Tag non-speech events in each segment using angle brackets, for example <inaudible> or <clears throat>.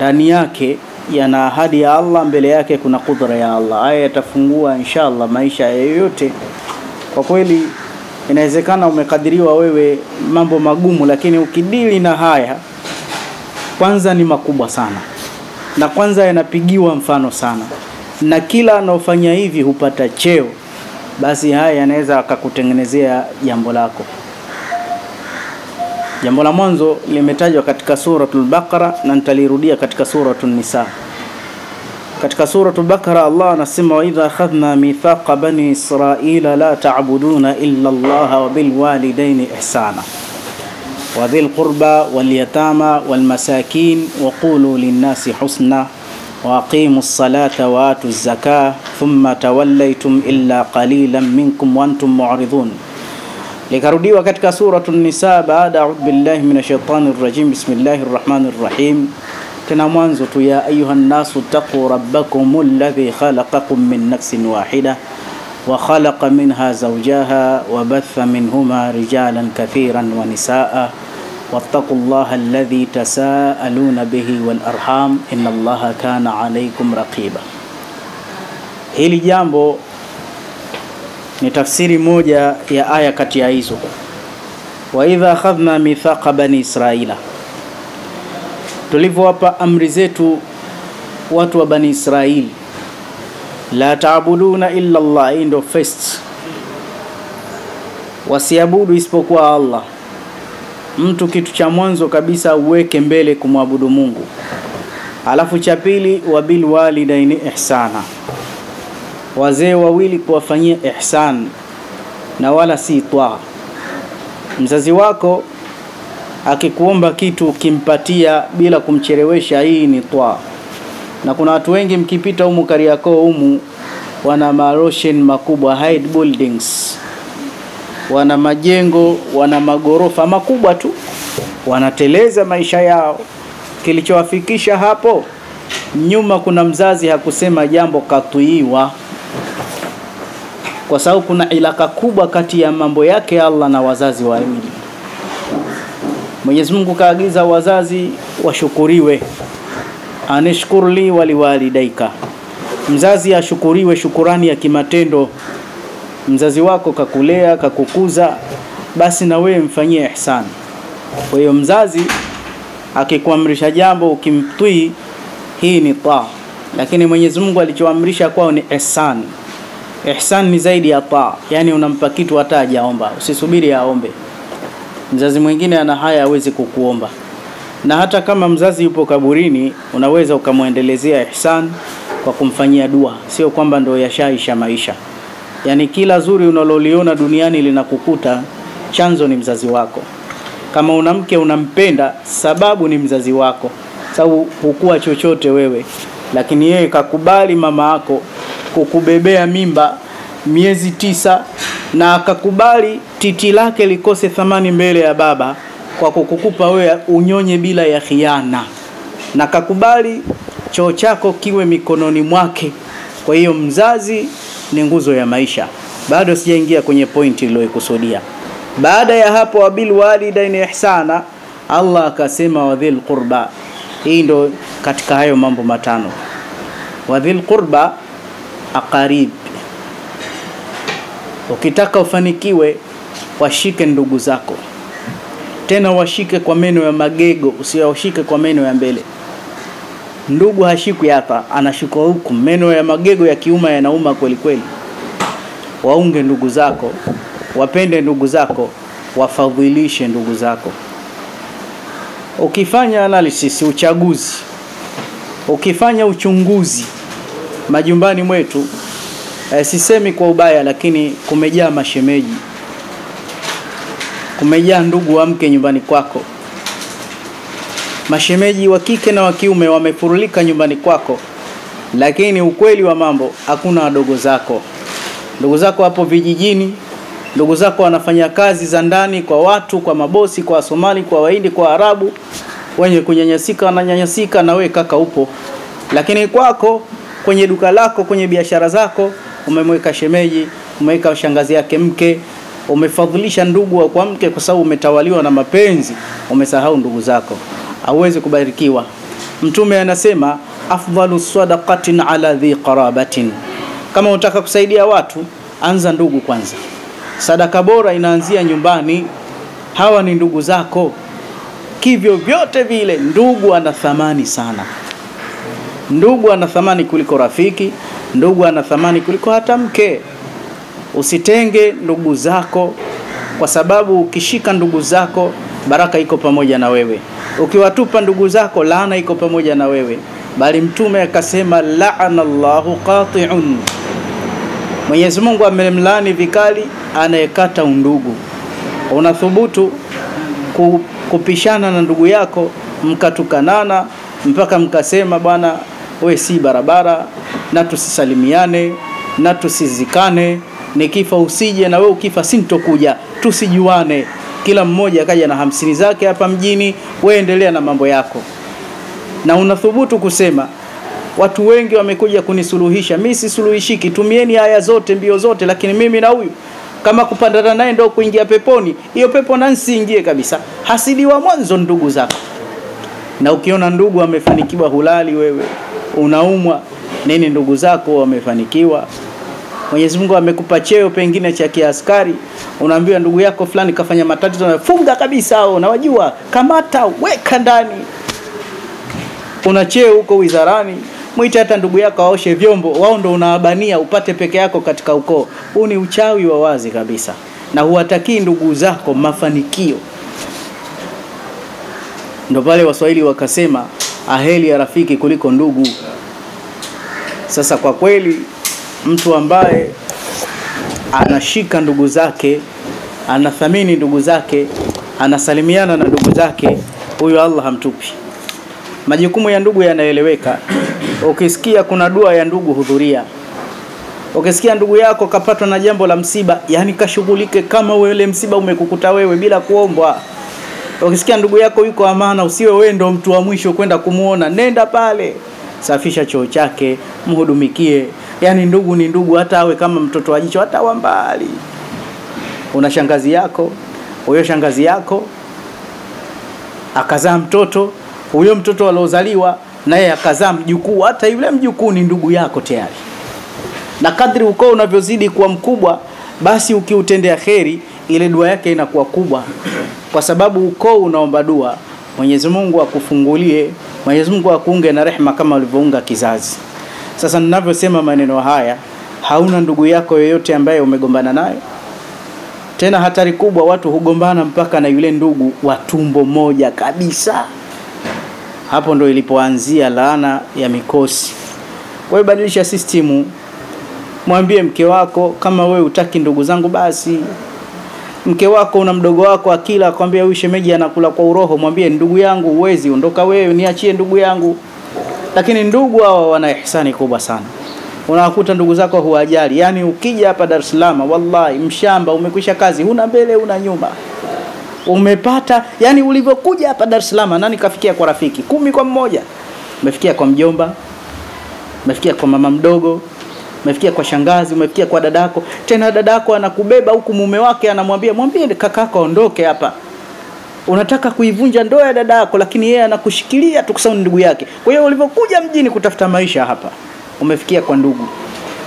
ndani yake yana ahadi ya Allah, mbele yake kuna kudra ya Allah. Haya yatafungua inshallah maisha yoyote. Kwa kweli, inawezekana umekadiriwa wewe mambo magumu, lakini ukidili na haya, kwanza ni makubwa sana, na kwanza yanapigiwa mfano sana, na kila anaofanya hivi hupata cheo, basi haya yanaweza akakutengenezea jambo lako. Jambo la mwanzo limetajwa katika suratul Baqara na nitalirudia katika suratul Nisa. Katika suratul Baqara Allah anasema wa idha akhadhna mithaqa bani israila la ta'buduna illa Allah wa bil walidaini ihsana wa dhil qurba wal yatama wal masakin wa qulu lin nasi husna wa aqimu salata wa atu zakah thumma tawallaytum illa qalilan minkum wa antum mu'ridun likarudiwa katika suratu Nisa baada audhu billahi minashaitani rajim bismillahi rahmanir rahim, tena mwanzo tu, ya ayuha nnasu taqu rabbakum alladhi khalaqakum min nafsin wahida wa khalaqa minha zawjaha wa batha minhuma rijalan kathiran wa nisaa wattaqu llaha alladhi tasaaluna bihi wal arham inna allaha kana alaykum raqiba. Hili jambo ni tafsiri moja ya aya kati ya hizo, wa idha akhadhna mithaqa bani israila, tulivyowapa amri zetu watu wa bani Israili, la taabuduna illa Allah. Hii ndio first, wasiabudu isipokuwa Allah. Mtu kitu cha mwanzo kabisa uweke mbele kumwabudu Mungu, alafu cha pili, wabil walidaini ihsana wazee wawili kuwafanyia ihsan na wala si twaa. Mzazi wako akikuomba kitu ukimpatia bila kumchelewesha, hii ni twaa. Na kuna watu wengi mkipita humu Kariakoo humu wana maroshen makubwa high buildings, wana majengo, wana magorofa makubwa tu, wanateleza maisha yao. Kilichowafikisha hapo nyuma, kuna mzazi hakusema jambo katuiwa kwa sababu kuna ilaka kubwa kati ya mambo yake Allah na wazazi wawili. Mwenyezi Mungu kaagiza wazazi washukuriwe, anishkurli waliwalidaika, mzazi ashukuriwe shukurani ya kimatendo. Mzazi wako kakulea kakukuza, basi na wewe mfanyie ihsan. Kwa hiyo mzazi akikuamrisha jambo ukimtii, hii ni taa, lakini Mwenyezi Mungu alichoamrisha kwao ni ihsan. Ihsan ni zaidi ya taa, yani unampa kitu hata hajaomba, usisubiri aombe. Mzazi mwingine ana haya hawezi kukuomba, na hata kama mzazi yupo kaburini, unaweza ukamwendelezea ihsan kwa kumfanyia dua, sio kwamba ndo yashaisha maisha. Yani kila zuri unaloliona duniani linakukuta, chanzo ni mzazi wako. Kama una mke unampenda, sababu ni mzazi wako, sababu hukuwa chochote wewe, lakini yeye kakubali mama yako kukubebea mimba miezi tisa na akakubali titi lake likose thamani mbele ya baba kwa kukukupa wewe unyonye bila ya khiana, na kakubali choo chako kiwe mikononi mwake. Kwa hiyo mzazi ni nguzo ya maisha. Bado sijaingia kwenye pointi iliyoikusudia. Baada ya hapo, wabil walidaini ihsana, Allah akasema wadhil qurba. Hii ndo katika hayo mambo matano, wadhil qurba aqarib. Ukitaka ufanikiwe, washike ndugu zako, tena washike kwa meno ya magego, usiwashike kwa meno ya mbele. Ndugu hashikwi hapa, anashikwa huku, meno ya magego ya kiuma yanauma kweli kweli. Waunge ndugu zako, wapende ndugu zako, wafadhilishe ndugu zako. Ukifanya analysis, uchaguzi, ukifanya uchunguzi majumbani mwetu. Eh, sisemi kwa ubaya, lakini kumejaa mashemeji, kumejaa ndugu wa mke nyumbani kwako, mashemeji wa kike na wa kiume wamefurulika nyumbani kwako, lakini ukweli wa mambo hakuna wadogo zako. Ndugu zako hapo vijijini, ndugu zako wanafanya kazi za ndani kwa watu, kwa mabosi, kwa somali kwa Wahindi, kwa Arabu, wenye kunyanyasika wananyanyasika, na we kaka upo, lakini kwako kwenye duka lako, kwenye biashara zako umemweka shemeji, umeweka shangazi yake mke, umefadhilisha ndugu wa kwa mke, kwa sababu umetawaliwa na mapenzi, umesahau ndugu zako. Hauwezi kubarikiwa. Mtume anasema afdalu sadaqatin ala dhi qarabatin, kama unataka kusaidia watu anza ndugu kwanza. Sadaka bora inaanzia nyumbani. Hawa ni ndugu zako, kivyo vyote vile. Ndugu ana thamani sana, ndugu ana thamani kuliko rafiki, ndugu ana thamani kuliko hata mke. Usitenge ndugu zako, kwa sababu ukishika ndugu zako baraka iko pamoja na wewe, ukiwatupa ndugu zako laana iko pamoja na wewe. Bali Mtume akasema laana Allahu qati'un, Mwenyezi Mungu amemlaani vikali anayekata undugu. Unathubutu kupishana na ndugu yako mkatukanana mpaka mkasema bwana, we si barabara, na tusisalimiane na tusizikane, nikifa usije na we ukifa sintokuja, tusijuane. Kila mmoja akaja na hamsini zake hapa mjini, we endelea na mambo yako. Na unathubutu kusema watu wengi wamekuja kunisuluhisha, mimi sisuluhishiki, tumieni haya zote mbio zote, lakini mimi na huyu kama kupandana naye ndo kuingia peponi, hiyo pepo na nsiingie kabisa. Hasidi wa mwanzo ndugu zako. Na ukiona ndugu amefanikiwa hulali, wewe unaumwa nini? Ndugu zako wamefanikiwa, Mwenyezi Mungu amekupa cheo pengine cha kiaskari, unaambiwa ndugu yako fulani kafanya matatizo, funga kabisa hao, nawajua, kamata, weka ndani. Una cheo huko wizarani, mwite hata ndugu yako aoshe vyombo, wao ndo unawabania upate peke yako katika ukoo. Huu ni uchawi wa wazi kabisa, na huwatakii ndugu zako mafanikio. Ndo pale Waswahili wakasema aheri ya rafiki kuliko ndugu. Sasa kwa kweli mtu ambaye anashika ndugu zake, anathamini ndugu zake, anasalimiana na ndugu zake, huyo Allah hamtupi. Majukumu ya ndugu yanaeleweka. Ukisikia kuna dua ya ndugu, hudhuria. Ukisikia ndugu yako kapatwa na jambo la msiba, yani kashughulike kama ule msiba umekukuta wewe bila kuombwa. Ukisikia ndugu yako yuko amana, usiwe wewe ndo mtu wa mwisho kwenda kumuona, nenda pale, safisha choo chake, mhudumikie. Yaani ndugu ni ndugu, hata awe kama mtoto wa jicho, hata wa mbali. Una shangazi yako, huyo shangazi yako akazaa mtoto, huyo mtoto aliozaliwa naye akazaa mjukuu, hata yule mjukuu ni ndugu yako tayari. Na kadri ukoo unavyozidi kuwa mkubwa, basi ukiutendea kheri, ile dua yake inakuwa kubwa, kwa sababu ukoo unaomba dua. Mwenyezi Mungu akufungulie, Mwenyezi Mungu akuunge na rehma kama ulivyounga kizazi. Sasa ninavyosema maneno haya, hauna ndugu yako yoyote ambaye umegombana naye tena. Hatari kubwa, watu hugombana mpaka na yule ndugu wa tumbo moja kabisa. Hapo ndo ilipoanzia laana ya mikosi. Kwa hiyo badilisha sistimu, mwambie mke wako, kama wewe utaki ndugu zangu, basi mke wako na mdogo wako akila akwambia huyu shemeji anakula kwa uroho, mwambie ndugu yangu, uwezi ondoka wewe, niachie ndugu yangu. Lakini ndugu hawa wana ihsani kubwa sana, unawakuta ndugu zako huwajali. Yani ukija hapa Dar es Salaam, wallahi mshamba, umekwisha kazi, huna mbele huna nyuma umepata yani, ulivyokuja hapa Dar es Salaam, nani kafikia kwa rafiki kumi kwa mmoja? Umefikia kwa mjomba, umefikia kwa mama mdogo, umefikia kwa shangazi, umefikia kwa dadako. Tena dadako anakubeba huku, mume wake anamwambia mwambie kakako aondoke hapa. Unataka kuivunja ndoa ya dadako, lakini yeye anakushikilia tu kwa ndugu yake. Kwa hiyo ulivyokuja mjini kutafuta maisha hapa, umefikia kwa ndugu,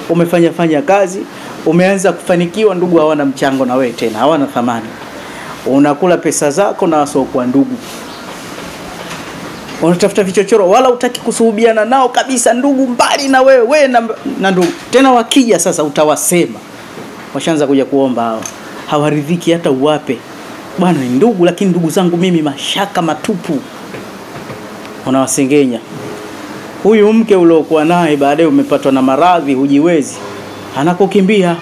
umefanya fanya kazi, umeanza kufanikiwa, ndugu hawana mchango na wewe tena, hawana thamani unakula pesa zako na wasiokuwa ndugu, unatafuta vichochoro, wala utaki kusuhubiana nao kabisa. Ndugu mbali na wewe, wewe na, na ndugu tena. Wakija sasa, utawasema washaanza kuja kuomba hao, hawaridhiki hata uwape, bwana ni ndugu, lakini ndugu zangu mimi mashaka matupu. Unawasengenya. Huyu mke uliokuwa naye baadaye umepatwa na maradhi, hujiwezi, anakukimbia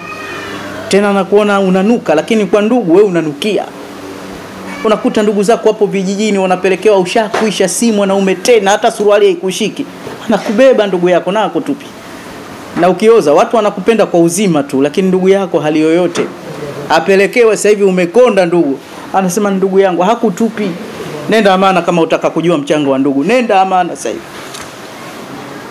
tena, anakuona unanuka, lakini kwa ndugu wewe unanukia unakuta ndugu zako hapo vijijini wanapelekewa ushakuisha si mwanaume tena, hata suruali haikushiki, anakubeba ndugu yako na akutupi. Na ukioza watu wanakupenda kwa uzima tu, lakini ndugu yako hali yoyote apelekewe. Sasa hivi umekonda ndugu, anasema ndugu yangu hakutupi. Nenda amana, kama utaka kujua mchango wa ndugu, nenda amana. Sasa hivi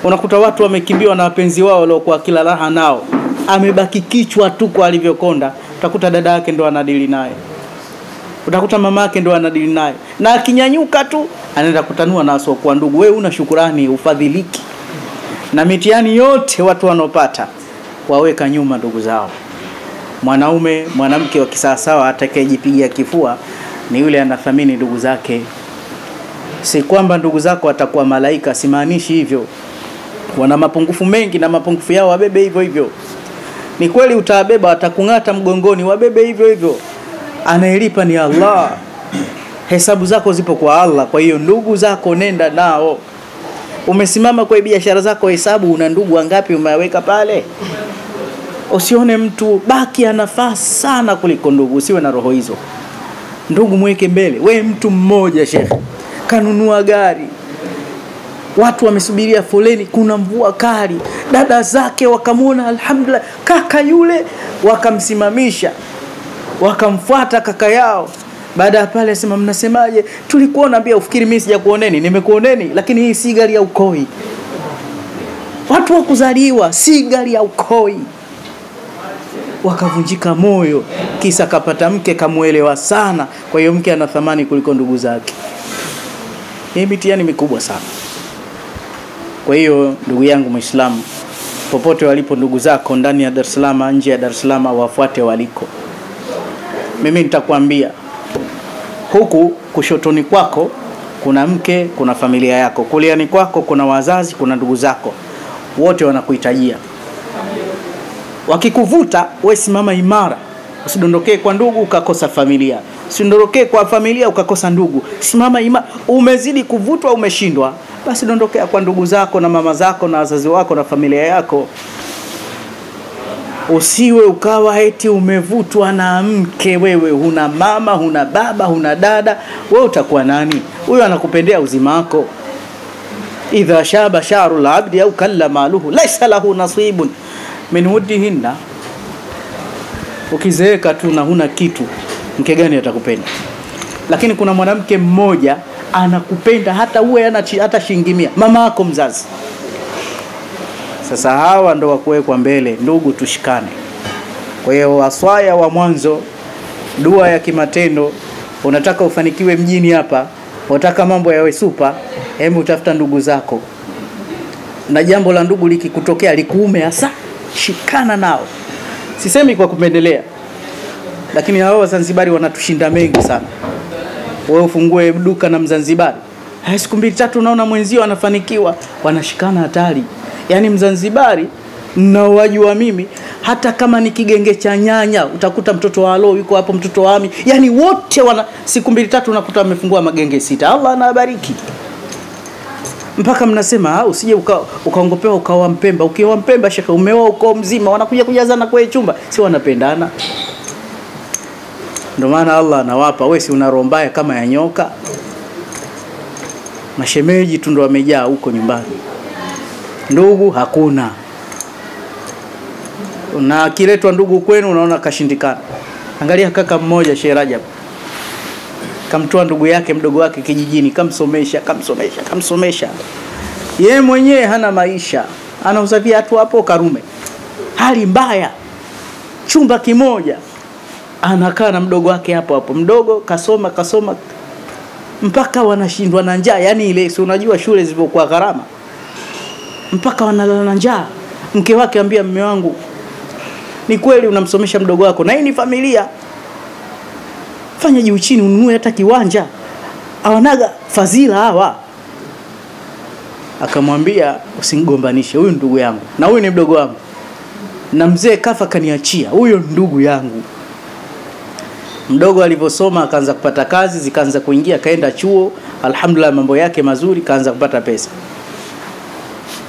unakuta watu wamekimbiwa na wapenzi wao waliokuwa kila raha nao, amebaki kichwa tu kwa alivyokonda. Utakuta dada yake ndo anadili naye utakuta mama yake ndo anadili naye, na akinyanyuka tu anaenda kutanua na wasiokuwa ndugu. Wewe una shukurani, ufadhiliki na mitihani yote watu wanaopata waweka nyuma ndugu zao. Mwanaume mwanamke wa kisawasawa atakayejipigia kifua ni yule anathamini ndugu zake. Si kwamba ndugu zako watakuwa malaika, simaanishi hivyo. Wana mapungufu mengi na mapungufu yao wabebe hivyo hivyo. Ni kweli utawabeba, watakung'ata mgongoni, wabebe hivyo hivyo. Anayelipa ni Allah. Hesabu zako zipo kwa Allah. Kwa hiyo ndugu zako nenda nao. Umesimama kwa biashara zako, hesabu una ndugu wangapi umeweka pale. Usione mtu baki anafaa sana kuliko ndugu, usiwe na roho hizo. Ndugu mweke mbele. We mtu mmoja shekhe, kanunua gari, watu wamesubiria foleni, kuna mvua kali, dada zake wakamwona, alhamdulillah, kaka yule, wakamsimamisha, wakamfuata kaka yao. Baada ya pale asema, mnasemaje? Tulikuona pia, ufikiri mimi sijakuoneni? Nimekuoneni, lakini hii si gari ya ukoi. Watu wa kuzaliwa si gari ya ukoi wakavunjika moyo, kisa kapata mke kamuelewa sana. Kwa hiyo mke ana thamani kuliko ndugu zake. Hii mitihani mikubwa sana. Kwa hiyo ndugu yangu Muislamu, popote walipo ndugu zako ndani ya Dar es Salaam, nje ya Dar es Salaam, wafuate waliko. Mimi nitakwambia huku kushotoni kwako kuna mke, kuna familia yako, kuliani kwako kuna wazazi, kuna ndugu zako, wote wanakuhitajia wakikuvuta we simama imara, usidondokee kwa ndugu ukakosa familia, usidondokee kwa familia ukakosa ndugu. Simama imara. Umezidi kuvutwa, umeshindwa, basi dondokea kwa ndugu zako na mama zako na wazazi wako na familia yako. Usiwe ukawa eti umevutwa na mke, wewe huna mama, huna baba, huna dada, wewe utakuwa nani? Huyo anakupendea uzima wako. idha shaba sharu labdi au kalla maluhu laisa lahu nasibun min wudihinna, Ukizeeka tu na huna kitu, mke gani atakupenda? Lakini kuna mwanamke mmoja anakupenda hata uwe hata shingimia, mama yako mzazi. Sasa hawa ndo wakuwekwa mbele. Ndugu, tushikane. Kwa hiyo waswaya wa mwanzo, dua ya kimatendo. Unataka ufanikiwe mjini hapa, unataka mambo yawe supa, hebu utafuta ndugu zako, na jambo la ndugu likikutokea likuume hasa shikana nao. Sisemi kwa kupendelea, lakini hao Wazanzibari wanatushinda mengi sana. Wewe ufungue duka na Mzanzibari, siku mbili tatu unaona mwenzio anafanikiwa, wanashikana hatari. Yaani Mzanzibari mnaowajua mimi, hata kama ni kigenge cha nyanya, utakuta mtoto wa alo yuko hapo, mtoto wa ami, yaani wote wana siku mbili tatu unakuta wamefungua magenge sita. Allah anabariki mpaka mnasema usije ukaongopewa uka ukawa Mpemba. Ukiwa Mpemba shaka umeoa ukoo mzima, wanakuja kujazana kwenye chumba, si wanapendana? Ndio maana Allah anawapa. Wewe si una roho mbaya kama ya nyoka? Mashemeji tu ndo wamejaa huko nyumbani, ndugu hakuna. Na akiletwa ndugu kwenu, unaona kashindikana. Angalia kaka mmoja Sheikh Rajab. Kamtoa ndugu yake mdogo wake kijijini, kamsomesha kamsomesha kamsomesha, ye mwenyewe hana maisha, anauza viatu hapo Karume, hali mbaya, chumba kimoja, anakaa na mdogo wake hapo hapo. Mdogo kasoma kasoma mpaka wanashindwa na njaa, yani ile si unajua shule zilivyokuwa gharama, mpaka wanalala na njaa. Mke wake ambia, mme wangu, ni kweli unamsomesha mdogo wako, na hii ni familia fanya juu chini ununue hata kiwanja, awanaga fadhila hawa. Akamwambia usimgombanishe huyu ndugu yangu na huyu ni mdogo wangu, na mzee kafa kaniachia, huyo ndugu yangu. Mdogo alivyosoma akaanza kupata kazi, zikaanza kuingia, kaenda chuo, alhamdulillah, mambo yake mazuri, kaanza kupata pesa.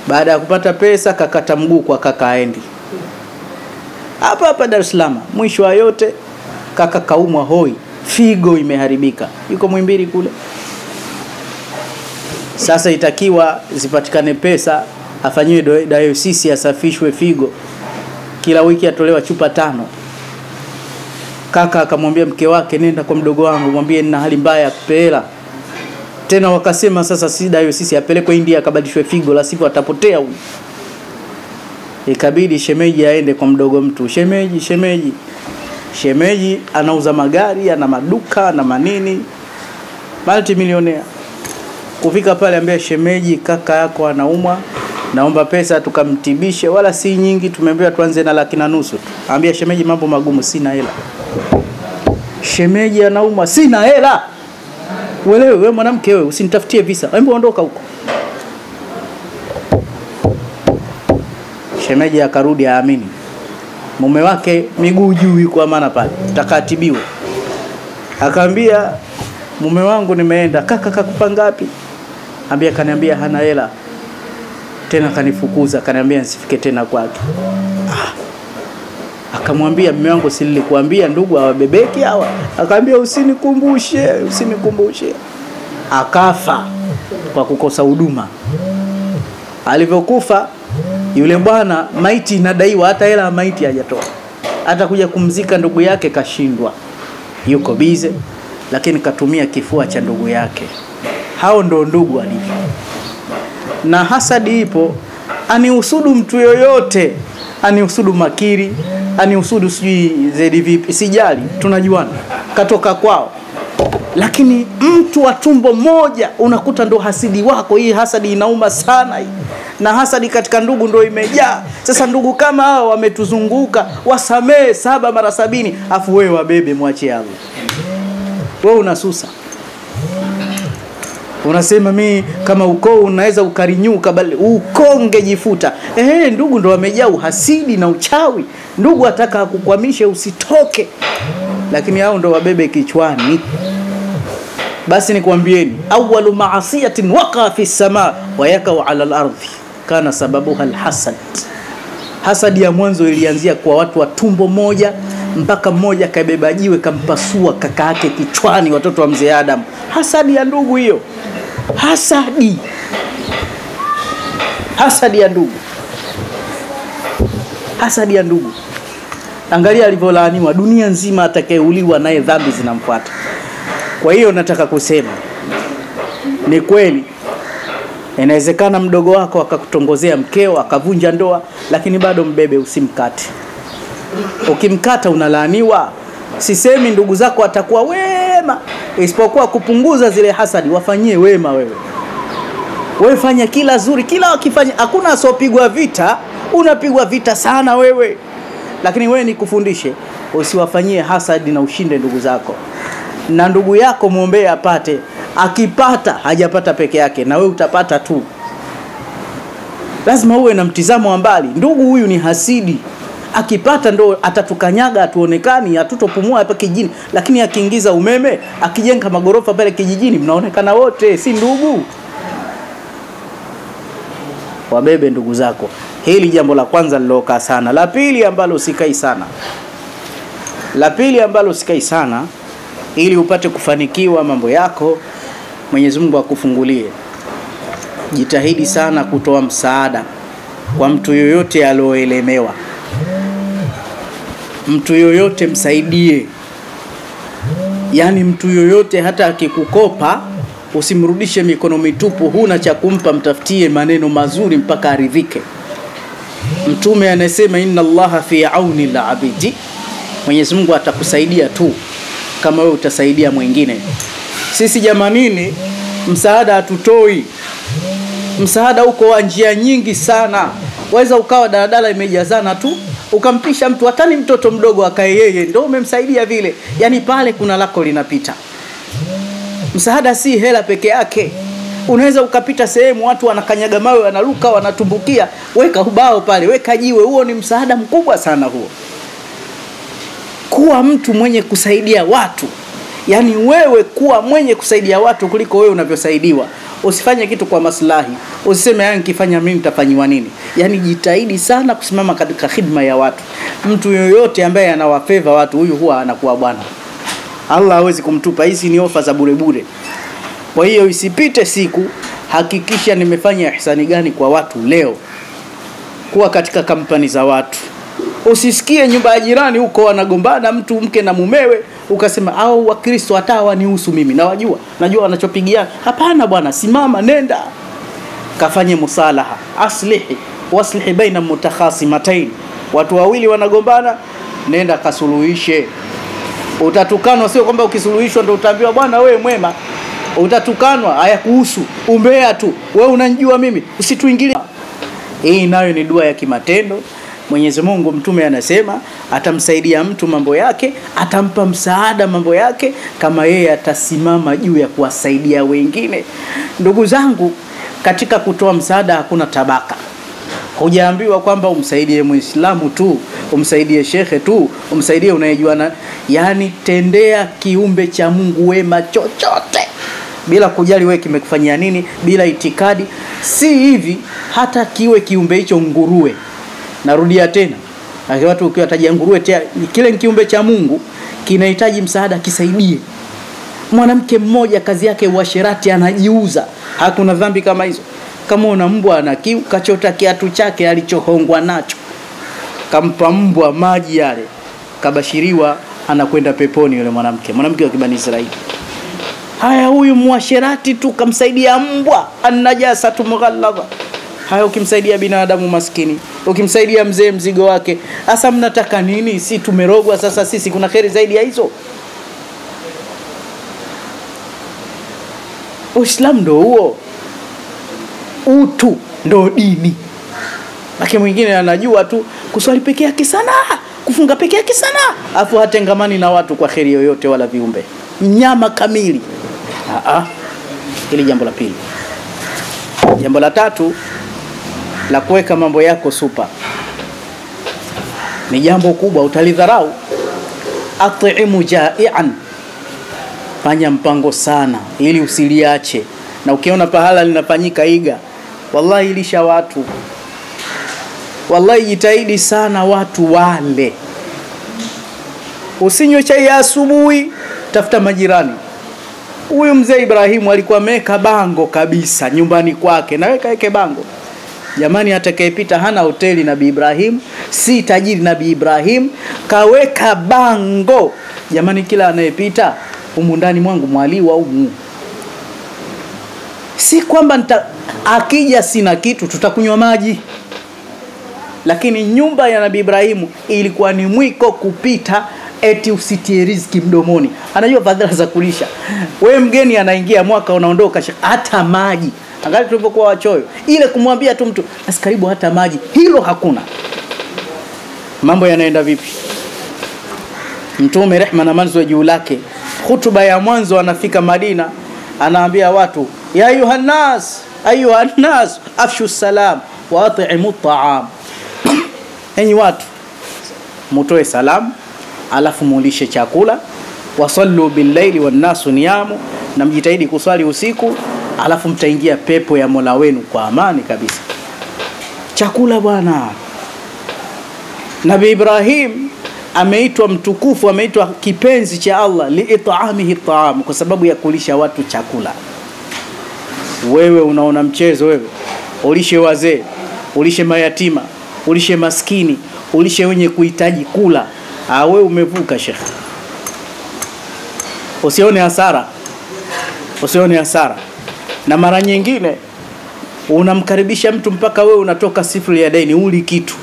Baada ya kupata pesa, kakata mguu kwa kaka aendi hapa hapa Dar es Salaam. Mwisho wa yote, kaka kaumwa hoi figo imeharibika, yuko Mwimbili kule. Sasa itakiwa zipatikane pesa, afanyiwe dialysis, asafishwe figo, kila wiki atolewa chupa tano. Kaka akamwambia mke wake, nenda kwa mdogo wangu, mwambie nina hali mbaya ya kupela. Tena wakasema sasa sida hiyo sisi apelekwe India akabadilishwe figo, la sivyo atapotea huyu. Ikabidi shemeji aende kwa mdogo mtu, shemeji, shemeji shemeji anauza magari ana maduka na manini multimillionaire kufika pale ambia shemeji kaka yako anaumwa naomba pesa tukamtibishe wala si nyingi tumeambiwa tuanze na laki na nusu tu ambia shemeji mambo magumu sina hela shemeji anaumwa sina hela. Uelewe wewe mwanamke wewe usinitafutie visa. Hebu ondoka huko. Shemeji akarudi aamini. Mume wake miguu juu yuko amana pale takatibiwe. Akaambia mume wangu nimeenda. Kaka kakupa ngapi? Ambia kaniambia hana hela. Tena kanifukuza kaniambia nisifike tena kwake. Akamwambia mume wangu si nilikuambia ndugu hawabebeki hawa? Akaambia usinikumbushe usinikumbushe. Akafa kwa kukosa huduma. Alivyokufa yule bwana maiti inadaiwa hata hela ya maiti hajatoa. Hata kuja kumzika ndugu yake kashindwa. Yuko bize lakini katumia kifua cha ndugu yake. Hao ndo ndugu alivyo. Na hasadi ipo anihusudu mtu yoyote anihusudu makiri anihusudu sijui zaidi vipi sijali tunajuana. Katoka kwao. Lakini mtu wa tumbo moja unakuta ndo hasidi wako. Hii hasadi inauma sana hii. Na hasadi katika ndugu ndo imejaa. Sasa ndugu kama hao wametuzunguka wasamee saba mara sabini afu wewe wabebe mwachie Allah wewe unasusa unasema mi kama ukoo unaweza ukarinyuka bali ukoo ungejifuta. Ehe ndugu ndo wamejaa uhasidi na uchawi. Ndugu ataka akukwamishe usitoke. Lakini hao ndo wabebe kichwani. Basi nikwambieni awalu maasiyatin waqa fi lsamaa wayakau ala lardhi kana sababuha lhasad hasadi ya mwanzo ilianzia kwa watu wa tumbo moja mpaka mmoja kabeba jiwe kampasua kaka yake kichwani watoto wa mzee Adam. Hasadi ya ndugu hiyo. Hasadi. Hasadi ya ndugu. Hasadi ya ndugu. Angalia alivyolaaniwa. Dunia nzima atakayeuliwa naye dhambi zinamfuata. Kwa hiyo nataka kusema ni kweli inawezekana mdogo wako akakutongozea mkeo akavunja ndoa lakini bado mbebe usimkate ukimkata unalaaniwa. Sisemi ndugu zako watakuwa wema isipokuwa kupunguza zile hasadi. Wafanyie wema wewe. Wewe fanya kila zuri kila wakifanya. Hakuna asiopigwa vita. Unapigwa vita sana wewe. Lakini wewe nikufundishe usiwafanyie hasadi na ushinde ndugu zako. Na ndugu yako mwombee apate. Akipata hajapata peke yake. Na wewe utapata tu. Lazima uwe na mtizamo wa mbali. Ndugu huyu ni hasidi akipata ndo atatukanyaga atuonekani hatutopumua hapa kijijini. Lakini akiingiza umeme akijenga magorofa pale kijijini mnaonekana wote si ndugu? Wabebe ndugu zako. Hili jambo la kwanza lilokaa sana. La pili ambalo sikai sana. La pili ambalo sikai sana ili upate kufanikiwa mambo yako mwenyezi mungu akufungulie. Jitahidi sana kutoa msaada kwa mtu yoyote alioelemewa mtu yoyote msaidie. Yaani mtu yoyote hata akikukopa usimrudishe mikono mitupu huna cha kumpa mtafutie maneno mazuri mpaka aridhike. Mtume anasema inna allaha fi auni labidi. Mwenyezi mungu atakusaidia tu kama wewe utasaidia mwingine. Sisi jamanini msaada hatutoi. Msaada uko wa njia nyingi sana. Waweza ukawa daladala imejazana tu ukampisha mtu hatani mtoto mdogo akae yeye ndo umemsaidia vile. Yani pale kuna lako linapita. Msaada si hela peke yake. Unaweza ukapita sehemu watu wanakanyaga mawe wanaruka wanatumbukia. Weka ubao pale weka jiwe. Huo ni msaada mkubwa sana huo. Kuwa mtu mwenye kusaidia watu. Yaani wewe kuwa mwenye kusaidia watu kuliko wewe unavyosaidiwa usifanye kitu kwa maslahi. Usiseme haya nikifanya mimi nitafanyiwa nini? Yani jitahidi sana kusimama katika khidma ya watu. Mtu yoyote ambaye anawafeva watu huyu huwa anakuwa bwana. Allah hawezi kumtupa. Hizi ni ofa za bure bure. Kwa hiyo isipite siku hakikisha nimefanya ihsani gani kwa watu leo. Kuwa katika kampani za watu usisikie nyumba ya jirani huko wanagombana mtu mke na mumewe ukasema au wakristo hata hawanihusu mimi nawajua najua wanachopigiana hapana bwana simama nenda kafanye musalaha aslihi waslihi baina mutakhasimatain watu wawili wanagombana nenda kasuluhishe. Utatukanwa, sio kwamba ukisuluhishwa ndo utaambiwa bwana wewe mwema. Utatukanwa, haya kuhusu umbea tu, wewe unanijua mimi, usituingilie. Hii nayo ni dua ya kimatendo. Mwenyezi Mungu mtume anasema atamsaidia mtu mambo yake, atampa msaada mambo yake kama yeye atasimama juu ya kuwasaidia wengine. Ndugu zangu, katika kutoa msaada hakuna tabaka. Hujaambiwa kwamba umsaidie Muislamu tu, umsaidie shekhe tu, umsaidie unayejua na yani, tendea kiumbe cha Mungu wema chochote bila kujali wewe kimekufanyia nini, bila itikadi. Si hivi, hata kiwe kiumbe hicho nguruwe. Narudia tena, watu ukiwa tajia nguruwe kile kiumbe cha Mungu kinahitaji msaada, kisaidie. Mwanamke mmoja kazi yake uasherati, anajiuza. Hakuna dhambi kama hizo. Kama una mbwa ana kiu, kachota kiatu chake alichohongwa nacho, kampa mbwa maji yale, kabashiriwa anakwenda peponi yule mwanamke, mwanamke wa kibani Israeli. Haya, huyu mwasherati tu kamsaidia mbwa, annajasatu mughalladha. Haya, ukimsaidia binadamu maskini, ukimsaidia mzee mzigo wake, hasa mnataka nini? Si tumerogwa sasa sisi? Kuna kheri zaidi ya hizo? Uislamu ndo huo, utu ndo dini. Lakini mwingine anajua tu kuswali peke yake sana, kufunga peke yake sana, afu hatengamani na watu kwa kheri yoyote wala viumbe, mnyama kamili. Aa, hili jambo la pili. Jambo la tatu la kuweka mambo yako supa ni jambo kubwa, utalidharau. Atimu jaian, fanya mpango sana ili usiliache, na ukiona pahala linafanyika iga. Wallahi ilisha watu, wallahi jitahidi sana watu wale. Usinywe chai ya asubuhi, tafuta majirani Huyu mzee Ibrahimu alikuwa ameweka bango kabisa nyumbani kwake, naweka weke bango jamani, atakayepita hana hoteli Nabii Ibrahim, si tajiri Nabii Ibrahim, kaweka bango jamani, kila anayepita humu ndani mwangu mwaliwa humu. Si kwamba nita, akija sina kitu tutakunywa maji, lakini nyumba ya Nabii Ibrahimu ilikuwa ni mwiko kupita eti usitie riziki mdomoni. Anajua fadhila za kulisha. We mgeni anaingia mwaka unaondoka, hata maji. Angalia tulivyokuwa wachoyo, ile kumwambia tu mtu asikaribu hata maji. Hilo hakuna. Mambo yanaenda vipi? Mtume rehma na amani juu lake, hutuba ya mwanzo anafika Madina, anaambia watu ya ayuhannas ayuhannas afshu salam wa at'imu ta'am, <clears throat> enyi watu mutoe salamu alafu mulishe chakula, wasallu billaili wannasu niyamu, na mjitahidi kuswali usiku, alafu mtaingia pepo ya Mola wenu kwa amani kabisa. Chakula bwana. Nabii Ibrahim ameitwa mtukufu, ameitwa kipenzi cha Allah liitamihi taam, kwa sababu ya kulisha watu chakula. Wewe unaona mchezo? Wewe ulishe wazee, ulishe mayatima, ulishe maskini, ulishe wenye kuhitaji kula Ah, wewe umevuka shekhe, usione hasara, usione hasara. Na mara nyingine unamkaribisha mtu mpaka wewe unatoka sifuri ya deni, uli kitu,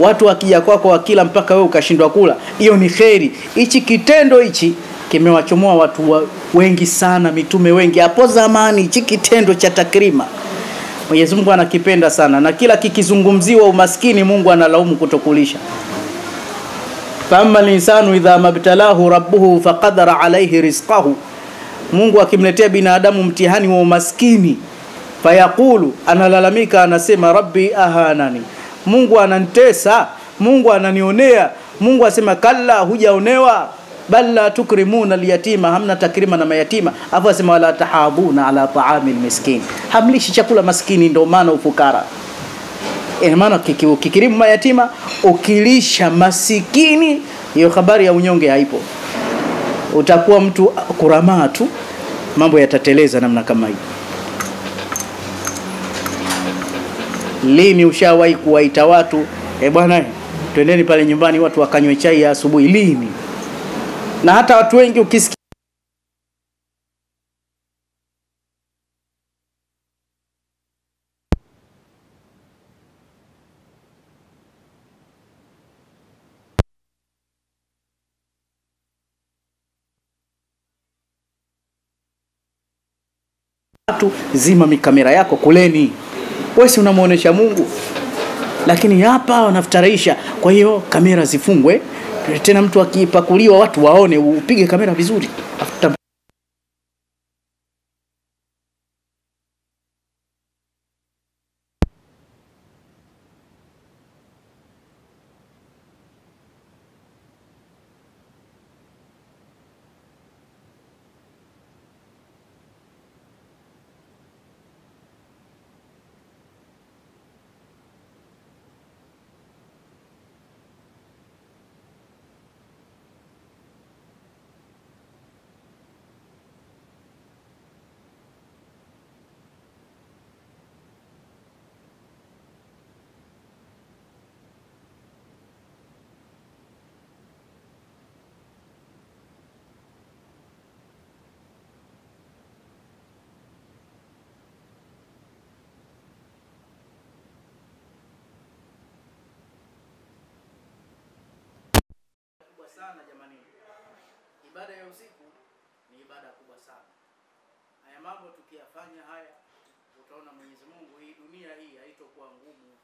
watu wakija kwako wakila mpaka wewe ukashindwa kula, hiyo ni kheri. Hichi kitendo hichi kimewachomoa watu wa wengi sana, mitume wengi hapo zamani. Hichi kitendo cha takrima Mwenyezi Mungu anakipenda sana, na kila kikizungumziwa umaskini, Mungu analaumu kutokulisha Fama linsanu idha mabtalahu rabbuhu faqadara alayhi rizqahu, Mungu akimletea binadamu mtihani wa umaskini, fayaqulu, analalamika anasema, rabbi ahanani, Mungu ananitesa, Mungu ananionea. Mungu asema kalla, hujaonewa, bal la tukrimuna alyatima, hamna takrima na mayatima. Afu asema wala tahaduna ala taami almiskin, hamlishi chakula maskini, ndio maana ufukara ina maana kikirimu mayatima ukilisha masikini, hiyo habari ya unyonge haipo. Utakuwa mtu kuramaa tu, mambo yatateleza namna kama hii. Lini ushawahi kuwaita watu e, bwana twendeni pale nyumbani watu wakanywe chai ya asubuhi? Lini? Na hata watu wengi ukisikia watu, zima mikamera yako kuleni. Wewe si unamwonyesha Mungu, lakini hapa wanafutarisha. Kwa hiyo kamera zifungwe tena, mtu akipakuliwa watu waone, upige kamera vizuri. Afuta kubwa sana jamani. Ibada ya usiku ni ibada kubwa sana. Haya mambo tukiyafanya haya, utaona Mwenyezi Mungu, hii dunia hii haitokuwa ngumu.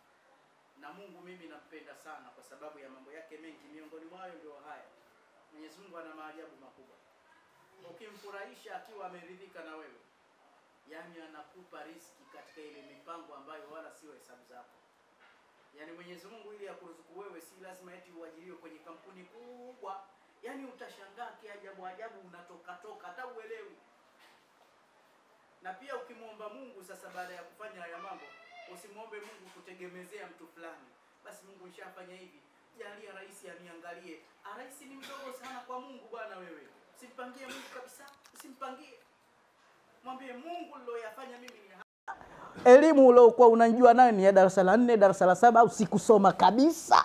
Na Mungu mimi nampenda sana kwa sababu ya mambo yake mengi, miongoni mwayo ndio haya. Mwenyezi Mungu ana maajabu makubwa. Ukimfurahisha akiwa ameridhika na wewe, yani anakupa riski katika ile mipango ambayo wala sio hesabu zako. Yaani Mwenyezi Mungu ili akuruzuku wewe, si lazima eti uajiriwe kwenye kampuni kubwa. Yaani utashangaa kiajabu ajabu, unatoka toka hata uelewi. Na pia ukimwomba Mungu sasa, baada ya kufanya haya mambo, usimwombe Mungu kutegemezea mtu fulani, basi Mungu nishafanya hivi, jalia rais aniangalie. Ah, rais ni mdogo sana kwa Mungu bwana. Wewe usimpangie Mungu kabisa, usimpangie. Mwambie Mungu niloyafanya mimi ni elimu uliokuwa unajua nayo ni ya darasa la nne, darasa la saba, au sikusoma kabisa,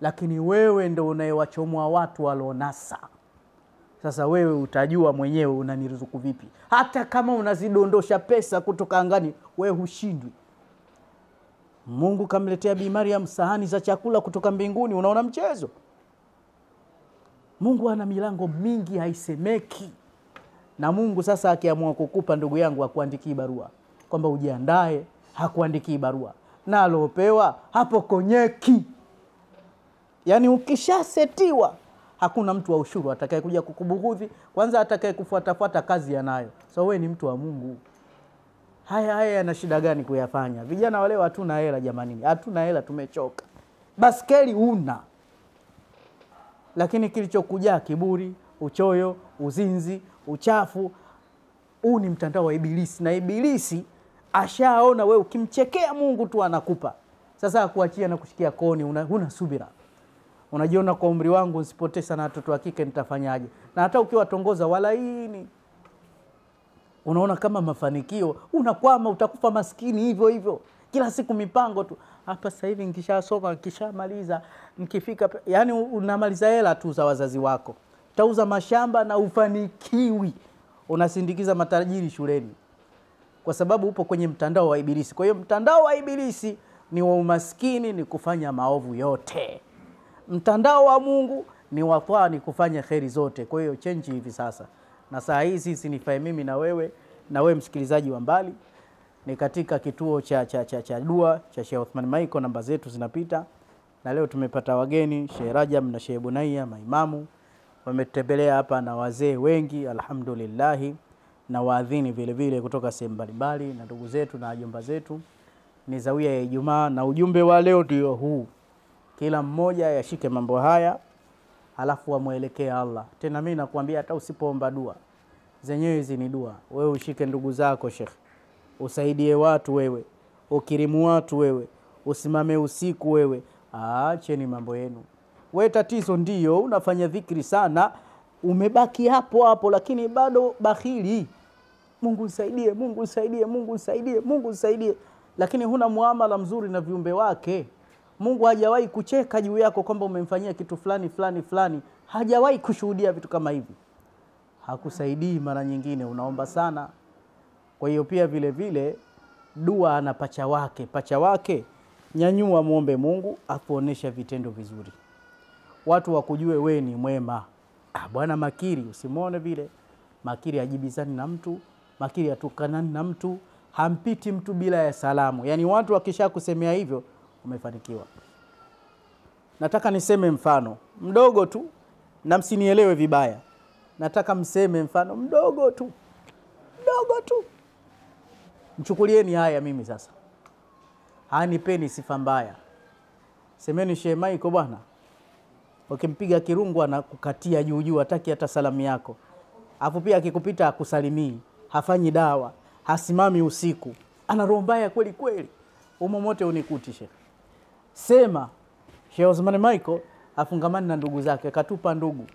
lakini wewe ndo unayewachomoa watu walionasa. Sasa wewe utajua mwenyewe unaniruzuku vipi. Hata kama unazidondosha pesa kutoka angani, wewe hushindwi. Mungu kamletea Bi Mariam sahani za chakula kutoka mbinguni, unaona mchezo? Mungu ana milango mingi haisemeki. Na Mungu sasa akiamua kukupa ndugu yangu, akuandikii barua kwamba ujiandae, hakuandikii barua, na aliopewa hapo konyeki. Yaani ukishasetiwa hakuna mtu wa ushuru atakayekuja kukubughudhi. Kwanza atakaye kufuatafuata kazi yanayo. So wewe ni mtu wa Mungu. Haya haya yana shida gani kuyafanya? Vijana wale hatuna hela jamani, hatuna hela, tumechoka. Baskeli una, lakini kilichokujaa kiburi, uchoyo, uzinzi, uchafu. Huu ni mtandao wa Ibilisi, na Ibilisi ashaona wewe ukimchekea Mungu tu anakupa. Sasa akuachia na kushikia koni, una, huna subira unajiona kwa umri wangu nsipotesa na watoto wa kike nitafanyaje? Na hata ukiwatongoza walaini, unaona kama mafanikio, unakwama, utakufa maskini hivyo hivyo, kila siku mipango tu. Hapa sasa hivi nikishasoma, nikishamaliza, nikifika, yani unamaliza hela tu za wazazi wako, utauza mashamba na ufanikiwi, unasindikiza matajiri shuleni, kwa sababu upo kwenye mtandao wa Ibilisi. Kwa hiyo mtandao wa Ibilisi ni wa umaskini, ni kufanya maovu yote mtandao wa Mungu ni watwaa, ni kufanya kheri zote. Kwa hiyo chenji hivi sasa, na saa hii sisi nifae mimi na wewe na wewe msikilizaji wa mbali, ni katika kituo cha, cha, cha, cha dua cha Sheikh Othman Maiko. Namba zetu zinapita, na leo tumepata wageni Sheikh Rajab na Sheikh Bunaiya, maimamu wametembelea hapa na wazee wengi alhamdulillahi, na waadhini vile vile kutoka sehemu mbalimbali na ndugu zetu na wajomba zetu. Ni zawia ya Ijumaa na ujumbe wa leo ndio huu kila mmoja yashike mambo haya, halafu wamwelekee Allah. Tena mimi nakwambia, hata usipoomba dua zenyewe hizi ni dua. Wewe ushike ndugu zako Sheikh, usaidie watu wewe, ukirimu watu wewe, usimame usiku wewe, aacheni mambo yenu. We tatizo ndio unafanya dhikri sana, umebaki hapo hapo, lakini bado bakhili. Mungu nisaidie, Mungu nisaidie, Mungu nisaidie, Mungu nisaidie, lakini huna muamala mzuri na viumbe wake. Mungu hajawahi kucheka juu yako kwamba umemfanyia kitu fulani fulani fulani, hajawahi kushuhudia vitu kama hivi. Hakusaidii mara nyingine, unaomba sana. Kwa hiyo pia vile vile dua ana pacha wake, pacha wake nyanyua, muombe Mungu akuonesha vitendo vizuri, watu wakujue we ni mwema. Ah, bwana Makiri usimwone vile. Makiri ajibizani na mtu, makili atukanani na mtu, hampiti mtu bila ya salamu. Yaani watu wakisha kusemea hivyo umefanikiwa. Nataka niseme mfano mdogo tu, na msinielewe vibaya. Nataka mseme mfano mdogo tu, mdogo tu. Mchukulieni haya mimi sasa, hanipeni sifa mbaya. Semeni Sheikh Maiko bwana, ukimpiga kirungu anakukatia juu juu, hataki hata salamu yako, afu pia akikupita akusalimii, hafanyi dawa, hasimami usiku, ana roho mbaya kweli kweli. Umomote unikuti shekhe. Sema Sheikh Osman Michael afungamani na ndugu zake, katupa ndugu.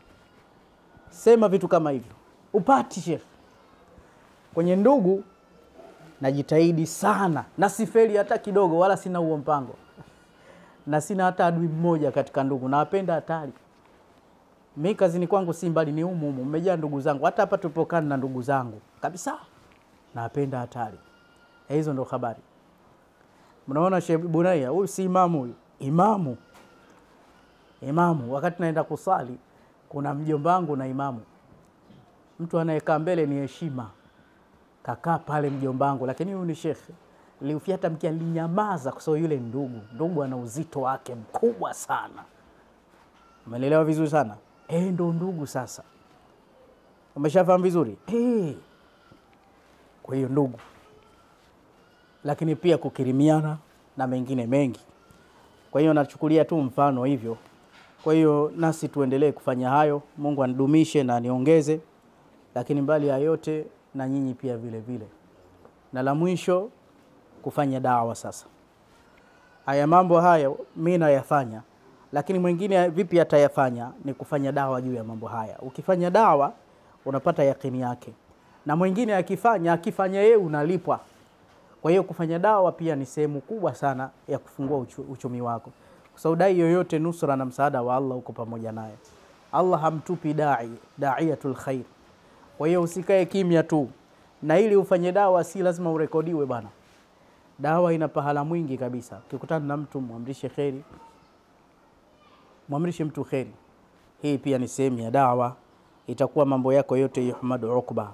Sema vitu kama hivyo, upati shekhe. Kwenye ndugu najitahidi sana na sifeli hata kidogo, wala sina huo mpango na sina hata adui mmoja katika ndugu, nawapenda hatari. Mi kazini kwangu si mbali, ni humu humu, mmejaa ndugu zangu. Hata hapa tupokana na ndugu zangu. Kabisa, Napenda hatari. E, Hizo ndo habari. Mnaona Sheikh Bunaya huyu si imamu, huyu. Imamu, imamu. Wakati naenda kusali, kuna mjomba wangu na imamu, mtu anayekaa mbele ni heshima, kakaa pale mjomba wangu, lakini huyu ni shekhe liufyata mkia linyamaza, kwa sababu yule ndugu. Ndugu ana uzito wake mkubwa sana. Umeelewa vizuri sana eh? Ndo ndugu sasa, umeshafahamu vizuri eh? Kwa hiyo ndugu, lakini pia kukirimiana na mengine mengi. Kwa hiyo nachukulia tu mfano hivyo. Kwa hiyo nasi tuendelee kufanya hayo, Mungu anidumishe na niongeze, lakini mbali ya yote na nyinyi pia vile vile, na la mwisho kufanya dawa. Sasa haya mambo haya mi nayafanya, lakini mwingine vipi atayafanya? Ni kufanya dawa juu ya mambo haya. Ukifanya dawa unapata yakini yake, na mwingine akifanya akifanya yeye unalipwa. Kwa hiyo kufanya dawa pia ni sehemu kubwa sana ya kufungua uchu, uchumi wako, kwa sababu dai yoyote nusra na msaada wa Allah uko pamoja naye. Allah hamtupi dai daiyatul khair. Kwa hiyo usikae kimya tu, na ili ufanye dawa si lazima urekodiwe bana. Dawa ina pahala mwingi kabisa. Ukikutana na mtu mwamrishe kheri, mwamrishe mtu kheri. Hii pia ni sehemu ya dawa, itakuwa mambo yako yote yuhmadu ukba.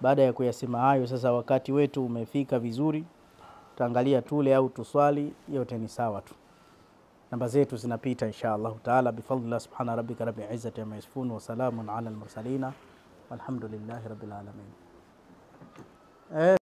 Baada ya kuyasema hayo, sasa wakati wetu umefika vizuri, tutaangalia tule au tuswali, yote ni sawa tu. Namba zetu zinapita insha Allahu taala, bifadlillah subhana rabbika rabbil izzati amma yasifun wa salamun ala almursalina walhamdulillahi rabbil alamin. Eh,